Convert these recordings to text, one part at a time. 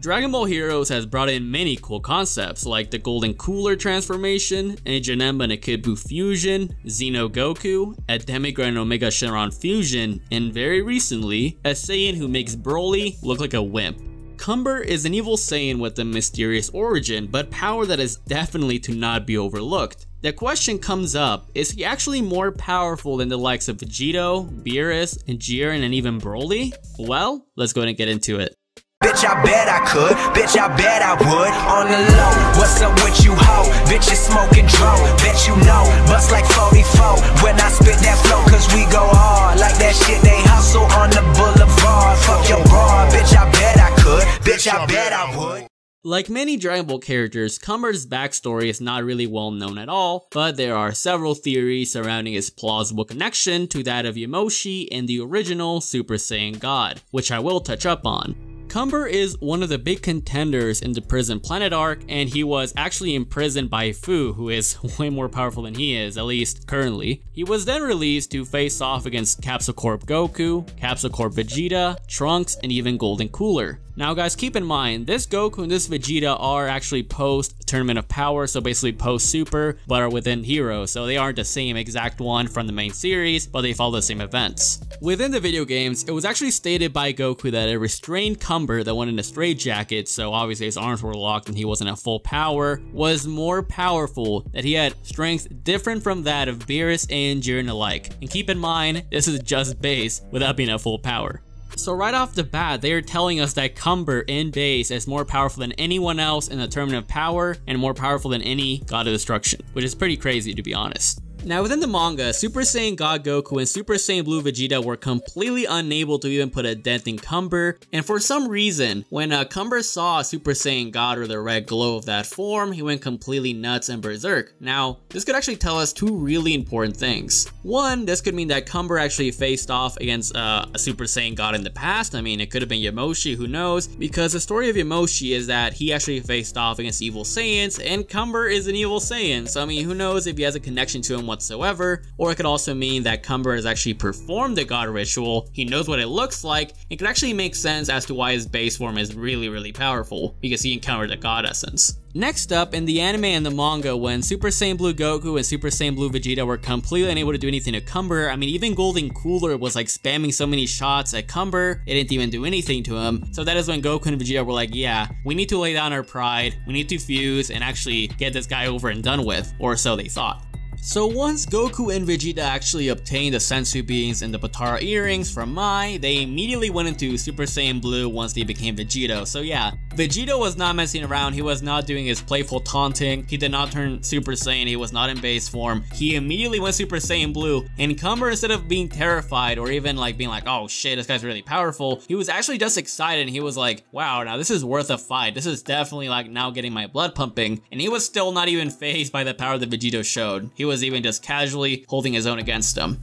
Dragon Ball Heroes has brought in many cool concepts like the Golden Cooler transformation, a Janemba Buu fusion, Xeno Goku, a Demigod and Omega Shenron fusion, and very recently, a Saiyan who makes Broly look like a wimp. Cumber is an evil Saiyan with a mysterious origin, but power that is definitely to not be overlooked. The question comes up, is he actually more powerful than the likes of Vegito, Beerus, and Jiren, and even Broly? Well, let's go ahead and get into it. Bitch, I bet I could. Bitch, I bet I would. On the low, what's up with you, ho? Bitch, you smoking dro. Bet you know, bust like 44 when I spit that flow, cause we go hard. Like that shit, they hustle on the boulevard. Fuck your broad, bitch, I bet I could. Bitch, I bet I would. Like many Dragon Ball characters, Cumber's backstory is not really well known at all, but there are several theories surrounding his plausible connection to that of Yamoshi and the original Super Saiyan God, which I will touch up on. Cumber is one of the big contenders in the prison planet arc, and he was actually imprisoned by Fu, who is way more powerful than he is, at least currently. He was then released to face off against Capsule Corp Goku, Capsule Corp Vegeta, Trunks, and even Golden Cooler. Now guys, keep in mind, this Goku and this Vegeta are actually post Tournament of Power, so basically post Super, but are within Heroes, so they aren't the same exact one from the main series, but they follow the same events. Within the video games, it was actually stated by Goku that a restrained Cumber that went in a straitjacket, so obviously his arms were locked and he wasn't at full power, was more powerful, that he had strength different from that of Beerus and Jiren alike. And keep in mind, this is just base without being at full power. So right off the bat, they are telling us that Cumber in base is more powerful than anyone else in the Tournament of Power and more powerful than any God of Destruction, which is pretty crazy to be honest. Now within the manga, Super Saiyan God Goku and Super Saiyan Blue Vegeta were completely unable to even put a dent in Cumber, and for some reason, when uh, Cumber saw a Super Saiyan God or the red glow of that form, he went completely nuts and berserk. Now, this could actually tell us two really important things. One, this could mean that Cumber actually faced off against uh, a Super Saiyan God in the past, I mean it could have been Yamoshi, who knows, because the story of Yamoshi is that he actually faced off against evil Saiyans, and Cumber is an evil Saiyan, so I mean who knows if he has a connection to him whatsoever, or it could also mean that Cumber has actually performed the god ritual, he knows what it looks like, it could actually make sense as to why his base form is really really powerful, because he encountered a god essence. Next up, in the anime and the manga, when Super Saiyan Blue Goku and Super Saiyan Blue Vegeta were completely unable to do anything to Cumber, I mean even Golden Cooler was like spamming so many shots at Cumber, it didn't even do anything to him. So that is when Goku and Vegeta were like, yeah, we need to lay down our pride, we need to fuse and actually get this guy over and done with, or so they thought. So once Goku and Vegeta actually obtained the Senzu beans and the Potara earrings from Mai, they immediately went into Super Saiyan Blue once they became Vegito. So yeah, Vegito was not messing around, he was not doing his playful taunting, he did not turn Super Saiyan, he was not in base form. He immediately went Super Saiyan Blue, and Cumber instead of being terrified or even like being like, oh shit, this guy's really powerful, he was actually just excited and he was like, wow, now this is worth a fight. This is definitely like now getting my blood pumping. And he was still not even phased by the power that Vegito showed. He was even just casually holding his own against him.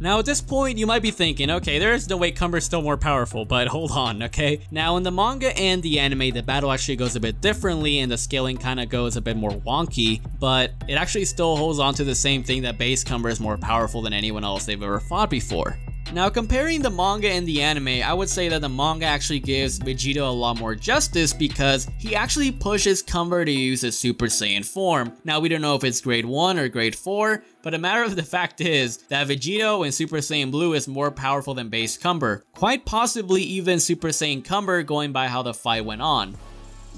Now at this point, you might be thinking, okay, there is no way Cumber's still more powerful, but hold on, okay? Now in the manga and the anime, the battle actually goes a bit differently and the scaling kind of goes a bit more wonky, but it actually still holds on to the same thing that base Cumber is more powerful than anyone else they've ever fought before. Now comparing the manga and the anime, I would say that the manga actually gives Vegito a lot more justice because he actually pushes Cumber to use his Super Saiyan form. Now we don't know if it's grade 1 or grade 4, but a matter of the fact is that Vegito in Super Saiyan Blue is more powerful than base Cumber, quite possibly even Super Saiyan Cumber going by how the fight went on.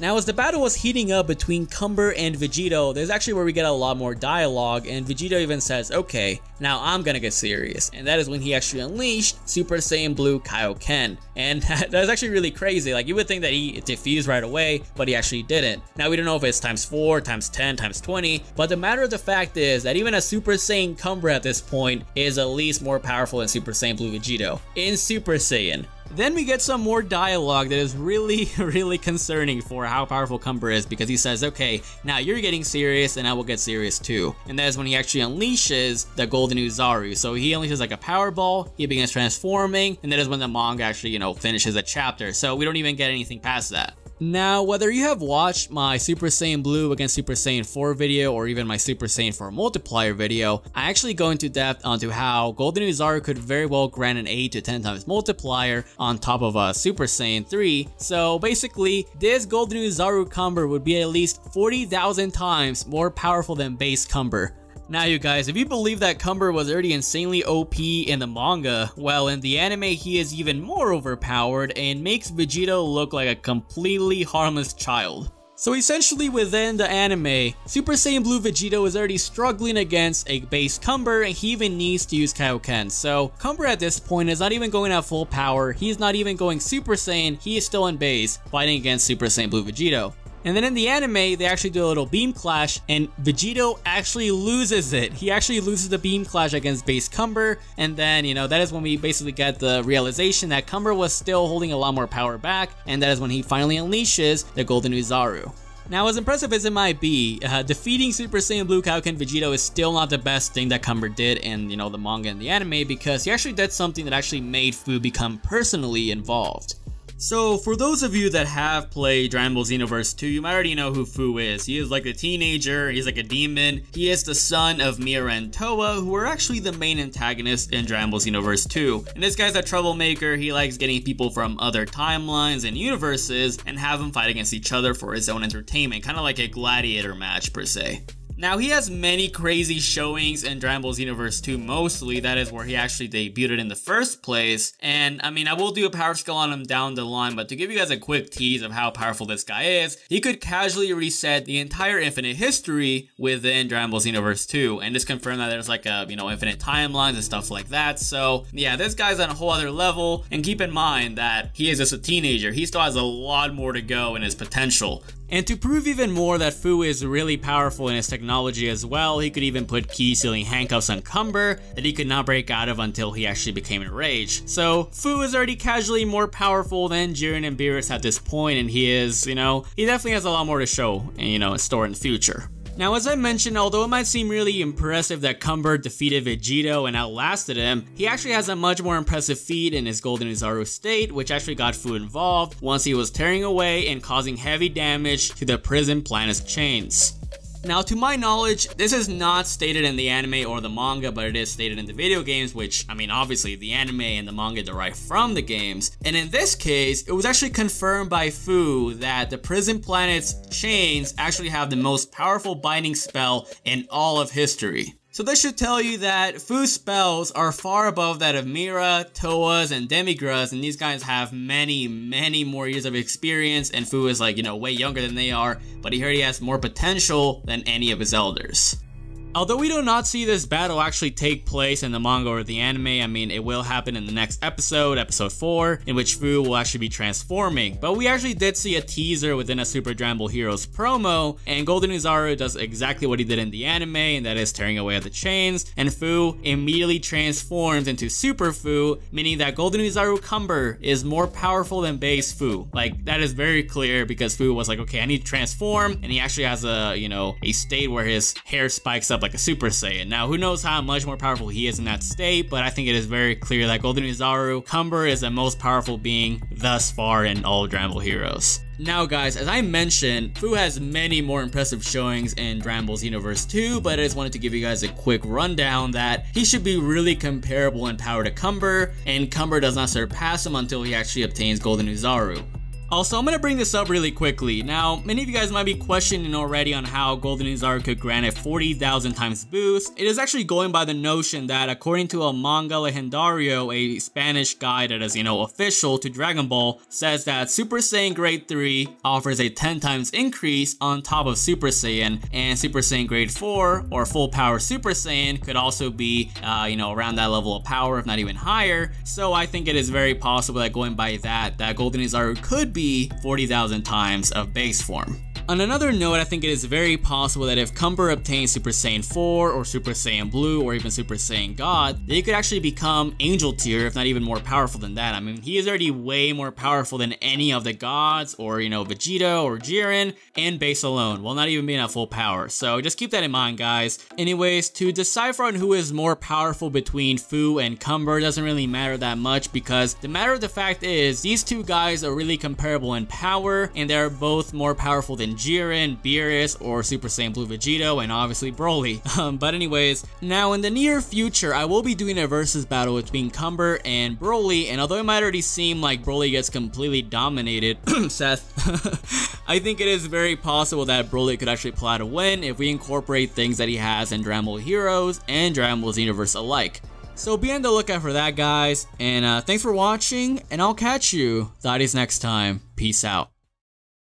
Now as the battle was heating up between Cumber and Vegito, there's actually where we get a lot more dialogue and Vegito even says, okay, now I'm gonna get serious. And that is when he actually unleashed Super Saiyan Blue Kaioken. And that's actually really crazy, like you would think that he defused right away, but he actually didn't. Now we don't know if it's times 4, times 10, times 20, but the matter of the fact is that even a Super Saiyan Cumber at this point is at least more powerful than Super Saiyan Blue Vegito in Super Saiyan. Then we get some more dialogue that is really, really concerning for how powerful Cumber is because he says, okay, now you're getting serious and I will get serious too. And that is when he actually unleashes the Golden Oozaru. So he unleashes like a power ball, he begins transforming, and that is when the manga actually, you know, finishes a chapter. So we don't even get anything past that. Now, whether you have watched my Super Saiyan Blue against Super Saiyan 4 video or even my Super Saiyan 4 multiplier video, I actually go into depth onto how Golden Oozaru could very well grant an 8 to 10 times multiplier on top of a Super Saiyan 3. So basically, this Golden Oozaru Cumber would be at least 40,000 times more powerful than base Cumber. Now you guys, if you believe that Cumber was already insanely OP in the manga, well in the anime he is even more overpowered and makes Vegito look like a completely harmless child. So essentially within the anime, Super Saiyan Blue Vegito is already struggling against a base Cumber and he even needs to use Kaioken. So Cumber at this point is not even going at full power, he's not even going Super Saiyan, he is still in base, fighting against Super Saiyan Blue Vegito. And then in the anime, they actually do a little beam clash, and Vegito actually loses it. He actually loses the beam clash against base Cumber, and then, you know, that is when we basically get the realization that Cumber was still holding a lot more power back, and that is when he finally unleashes the Golden Oozaru. Now, as impressive as it might be, uh, defeating Super Saiyan Blue Kaioken Vegito is still not the best thing that Cumber did in, you know, the manga and the anime because he actually did something that actually made Fu become personally involved. So for those of you that have played Dragon Ball Xenoverse 2, you might already know who Fu is. He is like a teenager, he's like a demon. He is the son of Mira and Towa, who are actually the main antagonists in Dragon Ball Xenoverse 2. And this guy's a troublemaker, he likes getting people from other timelines and universes and have them fight against each other for his own entertainment, kind of like a gladiator match per se. Now, he has many crazy showings in Dragon Xenoverse 2 mostly. That is where he actually debuted in the first place. And I mean, I will do a power scale on him down the line, but to give you guys a quick tease of how powerful this guy is, he could casually reset the entire infinite history within Dragon Xenoverse 2 and just confirm that there's like a, you know, infinite timelines and stuff like that. So yeah, this guy's on a whole other level. And keep in mind that he is just a teenager. He still has a lot more to go in his potential. And to prove even more that Fu is really powerful in his technology as well, he could even put ki sealing handcuffs on Cumber that he could not break out of until he actually became enraged. So Fu is already casually more powerful than Jiren and Beerus at this point, and he is, you know, he definitely has a lot more to show, and you know, store in the future. Now, as I mentioned, although it might seem really impressive that Cumber defeated Vegito and outlasted him, he actually has a much more impressive feat in his Golden Oozaru state, which actually got Fu involved once he was tearing away and causing heavy damage to the prison planet's chains. Now, to my knowledge, this is not stated in the anime or the manga, but it is stated in the video games, which, I mean, obviously, the anime and the manga derive from the games. And in this case, it was actually confirmed by Fu that the prison planet's chains actually have the most powerful binding spell in all of history. So this should tell you that Fu's spells are far above that of Mira, Towa's, and Demigra's, and these guys have many, many more years of experience, and Fu is like, you know, way younger than they are, but he already has more potential than any of his elders. Although we do not see this battle actually take place in the manga or the anime, I mean, it will happen in the next episode, episode 4, in which Fu will actually be transforming. But we actually did see a teaser within a Super Dragon Ball Heroes promo, and Golden Oozaru does exactly what he did in the anime, and that is tearing away at the chains, and Fu immediately transforms into Super Fu, meaning that Golden Oozaru Cumber is more powerful than base Fu. Like, that is very clear because Fu was like, okay, I need to transform, and he actually has a, you know, a state where his hair spikes up up like a Super Saiyan. Now, who knows how much more powerful he is in that state, but I think it is very clear that Golden Oozaru Cumber is the most powerful being thus far in all Dragon Ball Heroes. Now guys, as I mentioned, Fu has many more impressive showings in Dragon Ball Xenoverse 2, but I just wanted to give you guys a quick rundown that he should be really comparable in power to Cumber, and Cumber does not surpass him until he actually obtains Golden Oozaru. Also, I'm gonna bring this up really quickly. Now, many of you guys might be questioning already on how Golden Oozaru could grant a 40,000 times boost. It is actually going by the notion that according to a manga legendario, a Spanish guide that is, you know, official to Dragon Ball, says that Super Saiyan Grade 3 offers a 10 times increase on top of Super Saiyan, and Super Saiyan Grade 4, or full power Super Saiyan, could also be, uh, you know, around that level of power, if not even higher. So I think it is very possible that going by that, that Golden Oozaru could be be 40,000 times of base form. On another note, I think it is very possible that if Cumber obtains Super Saiyan 4 or Super Saiyan Blue or even Super Saiyan God, they could actually become Angel tier, if not even more powerful than that. I mean, he is already way more powerful than any of the gods or, you know, Vegeta or Jiren and base alone, while not even being at full power. So just keep that in mind, guys. Anyways, to decipher on who is more powerful between Fu and Cumber doesn't really matter that much because the matter of the fact is these two guys are really comparable in power and they're both more powerful than Jiren, Beerus, or Super Saiyan Blue Vegito, and obviously Broly. Um, but anyways, now in the near future, I will be doing a versus battle between Cumber and Broly, and although it might already seem like Broly gets completely dominated, Seth, I think it is very possible that Broly could actually pull out a win if we incorporate things that he has in Dragon Ball Heroes and Dragon Ball Xenoverse alike. So be on the lookout for that, guys. And uh, thanks for watching, and I'll catch you, thotties, next time. Peace out.